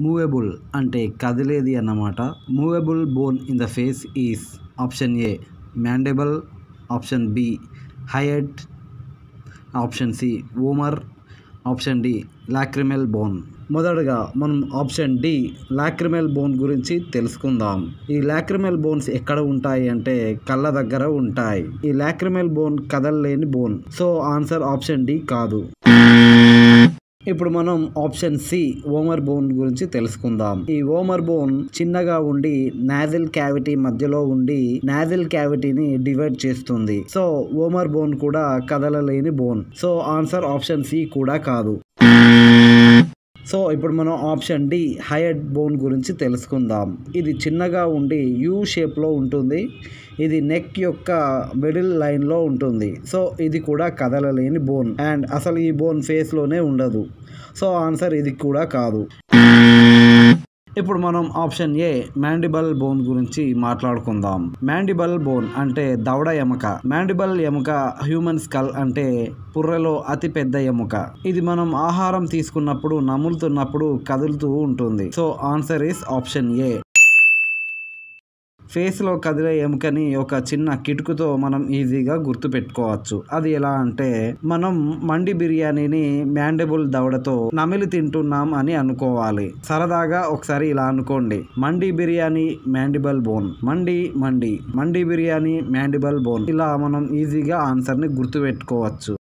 Movable అంటే కదిలేది అన్నమాట. Movable bone in the face is option a mandible option b hyoid option c vomer option d lacrimal bone. మొదటగా మనం option D lacrimal bone గురించి తెలుసుకుందాం. ఈ లాక్రిమెల్ బోన్స్ ఎక్కడ ఉంటాయి అంటే కళ్ళ దగ్గర ఉంటాయి. ఈ lacrimal bone కదలలేని bone. So answer option d కాదు. ఇప్పుడు మనం ఆప్షన్ సి ఓమర్ బోన్ గురించి తెలుసుకుందాం. ఈ ఓమర్ బోన్ చిన్నగా ఉండి నాజిల్ క్యావిటీ మధ్యలో ఉండి నాజిల్ క్యావిటీని డివైడ్ చేస్తుంది. సో ఓమర్ బోన్ కూడా కదలలేని bone. So answer option c కూడా కాదు. సో ఇప్పుడు మనం ఆప్షన్ డి హయడ్ బోన్ గురించి తెలుసుకుందాం. ఇది చిన్నగా ఉండి యూ షేప్లో ఉంటుంది. ఇది నెక్ యొక్క మిడిల్ లైన్లో ఉంటుంది. సో ఇది కూడా కదలలేని బోన్. అండ్ అసలు ఈ బోన్ ఫేస్లోనే ఉండదు. సో ఆన్సర్ ఇది కూడా కాదు. ఇప్పుడు మనం ఆప్షన్ ఏ మ్యాండిబల్ బోన్ గురించి మాట్లాడుకుందాం. మ్యాండిబల్ బోన్ అంటే దవడ ఎముక. మ్యాండిబల్ ఎముక హ్యూమన్ స్కల్ అంటే పుర్రెలో అతి పెద్ద ఎముక. ఇది మనం ఆహారం తీసుకున్నప్పుడు నములుతున్నప్పుడు కదులుతూ ఉంటుంది. So answer is option a. ఫేస్లో కదిలే ఎముకని ఒక చిన్న కిటుకుతో మనం ఈజీగా గుర్తుపెట్టుకోవచ్చు. అది ఎలా అంటే మనం మండి బిర్యానీని మ్యాండబుల్ దవడతో నమిలి తింటున్నాం అని అనుకోవాలి. సరదాగా ఒకసారి ఇలా అనుకోండి. Mandi biryani mandible bone. Mandi mandi. Mandi biryani mandible bone. ఇలా మనం ఈజీగా ఆన్సర్ని గుర్తుపెట్టుకోవచ్చు.